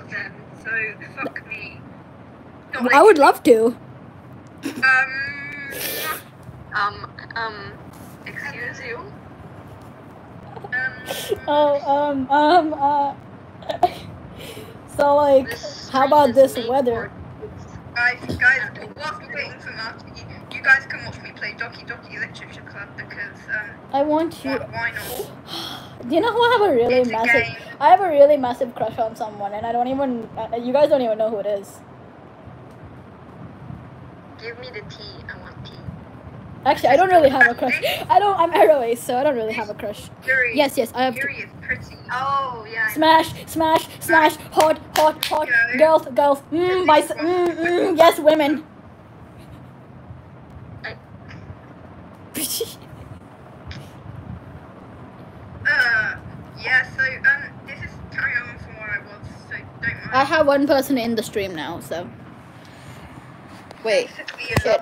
of them, so fuck me. Not I would love to. Um, Um, um, excuse you? um, Oh, um, um, uh. so, like, how about this weather? guys, guys, whilst we're waiting for Mark, you, you guys can watch me play Doki Doki Literature Club because, um, I want you. why not? Do you know who I have a really It's massive? game. I have a really massive crush on someone, and I don't even. Uh, you guys don't even know who it is. Give me the tea. I want tea. Actually, I don't really have a crush. I don't. I'm Airways, so I don't really have a crush. Yuri, Yes, yes, I have. Yuri is pretty. Oh, yeah. Smash, smash, smash, hot, hot, hot, Okay. girls, girls, mm, bice, mm, mm, yes, women. I- Uh, yeah, so, um, this is carrying on from where I was, so don't mind. I have one person in the stream now, so. Wait, shit.